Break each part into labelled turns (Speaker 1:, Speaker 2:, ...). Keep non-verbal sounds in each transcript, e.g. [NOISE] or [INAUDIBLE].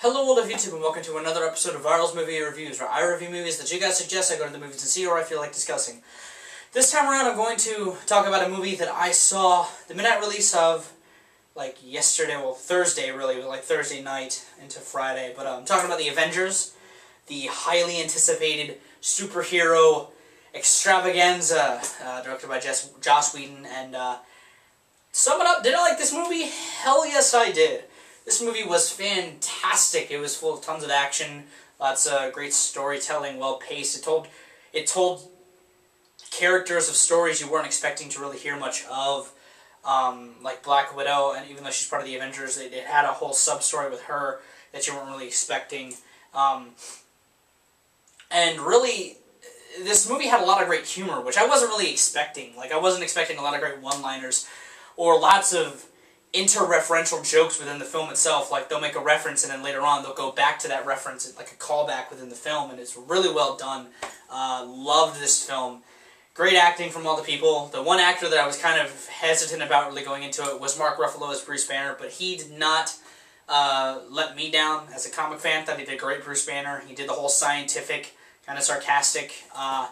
Speaker 1: Hello all of YouTube and welcome to another episode of Viral's Movie Reviews where I review movies that you guys suggest I go to the movies to see or I feel like discussing. This time around I'm going to talk about a movie that I saw the midnight release of like yesterday, well Thursday really, like Thursday night into Friday, but I'm talking about The Avengers, the highly anticipated superhero extravaganza uh, directed by Jess, Joss Whedon and uh, sum it up, did I like this movie? Hell yes I did. This movie was fantastic. It was full of tons of action, lots of great storytelling, well paced. It told it told characters of stories you weren't expecting to really hear much of, um, like Black Widow, and even though she's part of the Avengers, it, had a whole sub story with her that you weren't really expecting. Um, and really, this movie had a lot of great humor, which I wasn't really expecting. Like I wasn't expecting a lot of great one-liners or lots of interreferential jokes within the film itself. Like they'll make a reference and then later on they'll go back to that reference, like a callback within the film, and it's really well done. Uh, loved this film. Great acting from all the people. The one actor that I was kind of hesitant about really going into it was Mark Ruffalo as Bruce Banner, but he did not uh, let me down as a comic fan. Thought he did a great Bruce Banner. He did the whole scientific, kind of sarcastic uh,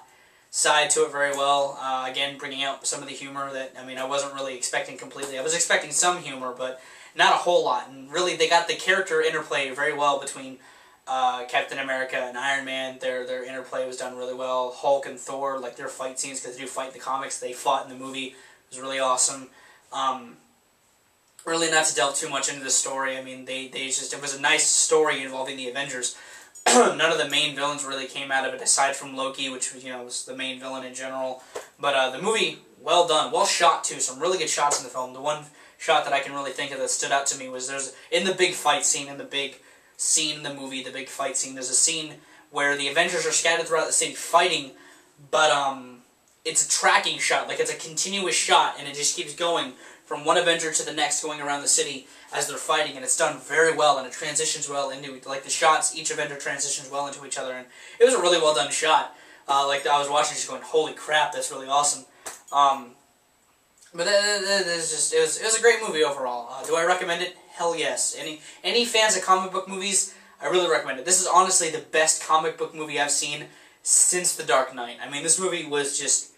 Speaker 1: side to it very well. Uh, again, bringing out some of the humor that, I mean, I wasn't really expecting completely. I was expecting some humor, but not a whole lot. And really, they got the character interplay very well between uh, Captain America and Iron Man. Their their interplay was done really well. Hulk and Thor, like their fight scenes, because they do fight in the comics, they fought in the movie. It was really awesome. Um, really not to delve too much into the story. I mean, they, they just, it was a nice story involving the Avengers. [CLEARS THROAT] none of the main villains really came out of it, aside from Loki, which you know was the main villain in general. But uh, the movie, well done, well shot too. Some really good shots in the film. The one shot that I can really think of that stood out to me was there's in the big fight scene in the big scene in the movie, the big fight scene. There's a scene where the Avengers are scattered throughout the city fighting, but um, it's a tracking shot, like it's a continuous shot, and it just keeps going from one Avenger to the next, going around the city as they're fighting, and it's done very well, and it transitions well into like the shots. Each Avenger transitions well into each other, and it was a really well done shot. Uh, like I was watching, just going, "Holy crap, that's really awesome." Um, but it, was just it was it was a great movie overall. Uh, do I recommend it? Hell yes. Any any fans of comic book movies, I really recommend it. This is honestly the best comic book movie I've seen since The Dark Knight. I mean, this movie was just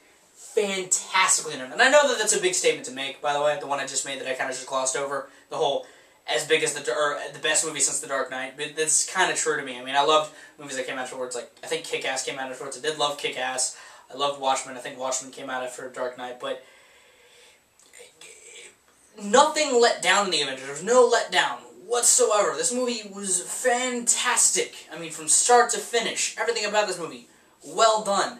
Speaker 1: fantastically done. And I know that that's a big statement to make, by the way, the one I just made that I kind of just glossed over. The whole as big as the or er, the best movie since The Dark Knight. But that's kind of true to me. I mean, I loved movies that came afterwards. Like I think Kick Ass came out afterwards. I did love Kick Ass. I loved Watchmen. I think Watchmen came out after Dark Knight. But nothing let down in the Avengers. There was no letdown whatsoever. This movie was fantastic. I mean, from start to finish, everything about this movie well done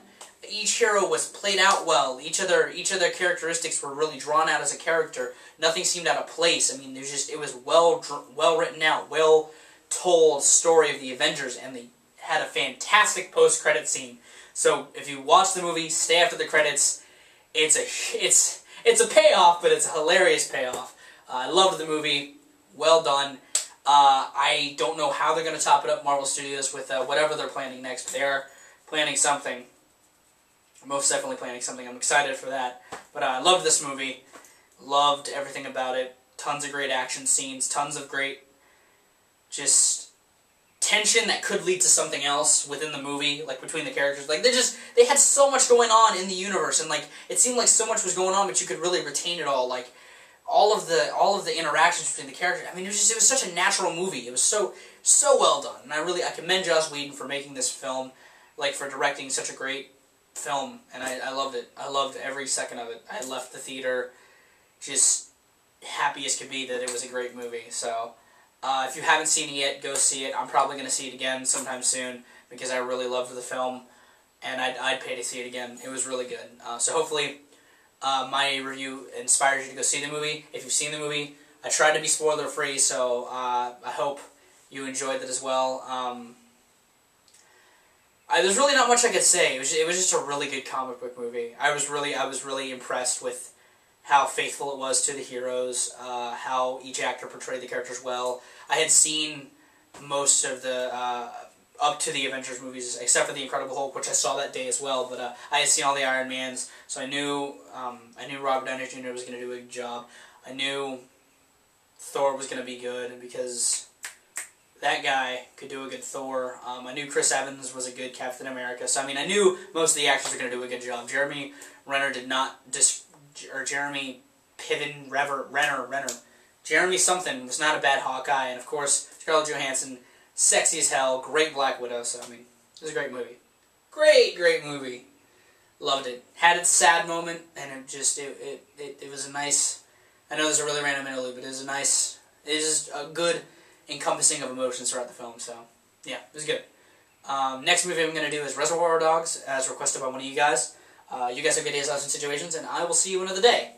Speaker 1: each hero was played out well. Each of their each of their characteristics were really drawn out as a character. Nothing seemed out of place. I mean, there's just it was well well written out, well told story of the Avengers, and they had a fantastic post credit scene. So if you watch the movie, stay after the credits. It's a it's it's a payoff, but it's a hilarious payoff. Uh, I loved the movie. Well done. Uh, I don't know how they're going to top it up, Marvel Studios, with uh, whatever they're planning next. They're planning something most definitely planning something. I'm excited for that. But uh, I loved this movie. Loved everything about it. Tons of great action scenes. Tons of great, just tension that could lead to something else within the movie, like between the characters. Like they just they had so much going on in the universe, and like it seemed like so much was going on, but you could really retain it all. Like all of the all of the interactions between the characters. I mean, it was just it was such a natural movie. It was so so well done, and I really I commend Joss Whedon for making this film, like for directing such a great film, and I, I loved it. I loved every second of it. I left the theater just happy as could be that it was a great movie. So, uh, if you haven't seen it yet, go see it. I'm probably going to see it again sometime soon because I really loved the film, and I'd, I'd pay to see it again. It was really good. Uh, so hopefully, uh, my review inspires you to go see the movie. If you've seen the movie, I tried to be spoiler free, so uh, I hope you enjoyed it as well. Um, I, there's really not much I could say. It was, it was just a really good comic book movie. I was really I was really impressed with how faithful it was to the heroes, uh, how each actor portrayed the characters well. I had seen most of the uh, up to the Avengers movies, except for the Incredible Hulk, which I saw that day as well. But uh, I had seen all the Iron Mans, so I knew um, I knew Robert Downey Jr. was going to do a good job. I knew Thor was going to be good because that guy could do a good Thor. Um, I knew Chris Evans was a good Captain America. So I mean, I knew most of the actors were going to do a good job. Jeremy Renner did not dis or Jeremy Piven Rever Renner Renner. Jeremy something was not a bad Hawkeye, and of course Scarlett Johansson, sexy as hell, great Black Widow. So I mean, it was a great movie. Great, great movie. Loved it. Had its sad moment, and it just it it, it, it was a nice. I know there's a really random interlude, but it was a nice. It is a good encompassing of emotions throughout the film. So yeah, it was good. Um, next movie I'm going to do is Reservoir Dogs, as requested by one of you guys. Uh, you guys have good days, lives, and situations, and I will see you another day.